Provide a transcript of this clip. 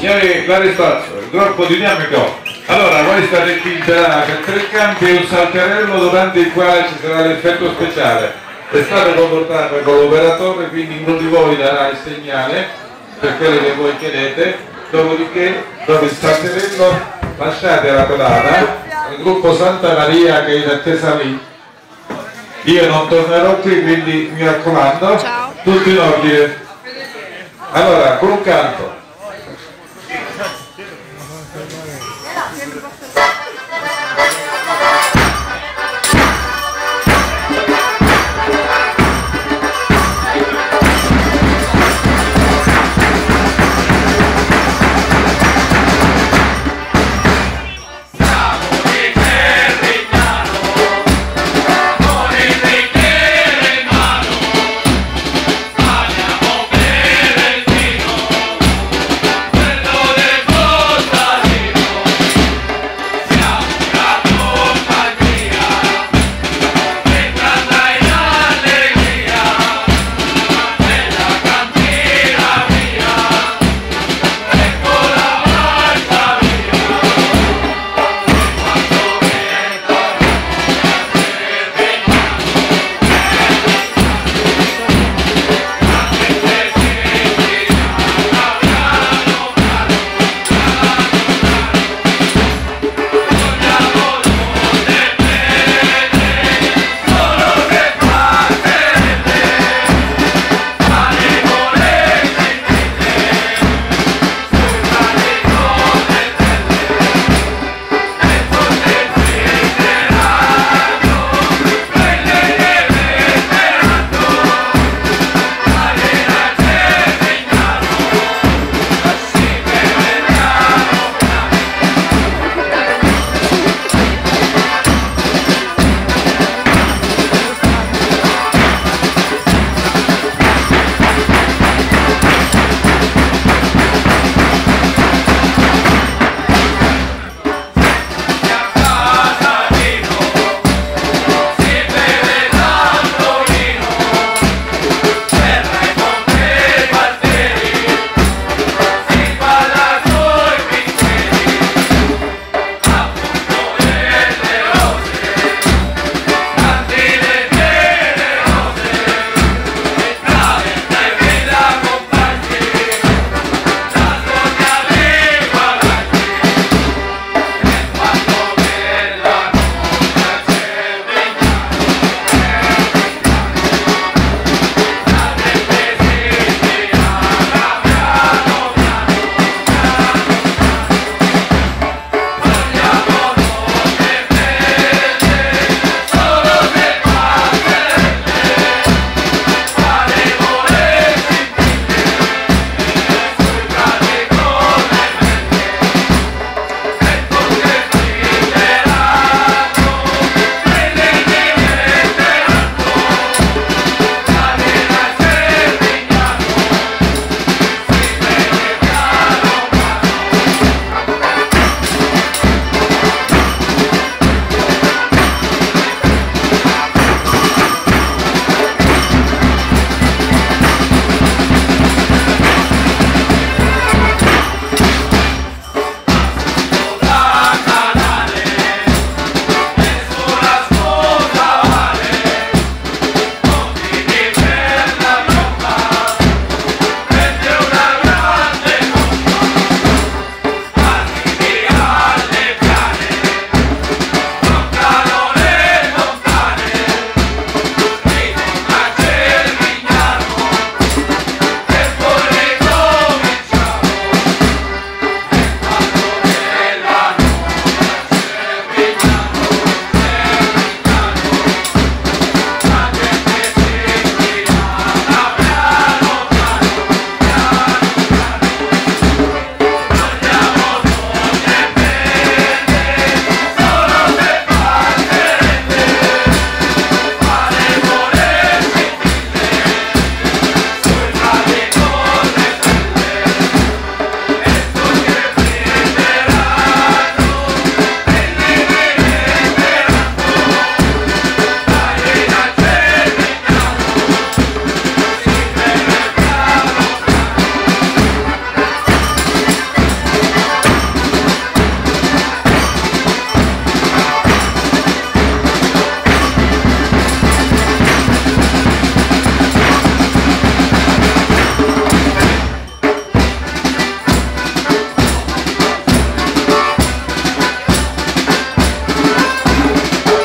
Signori, la risposta, il corpo dinamico. Allora, voi state qui in terra tre campi e un salterello durante il quale ci sarà l'effetto speciale. È stato concordato con l'operatore, quindi uno di voi darà il segnale per quello che voi chiedete, dopodiché dopo il salterello lasciate la pedata al gruppo Santa Maria che è in attesa lì. Io non tornerò qui, quindi mi raccomando, Ciao. tutti in ordine. Allora, con un canto.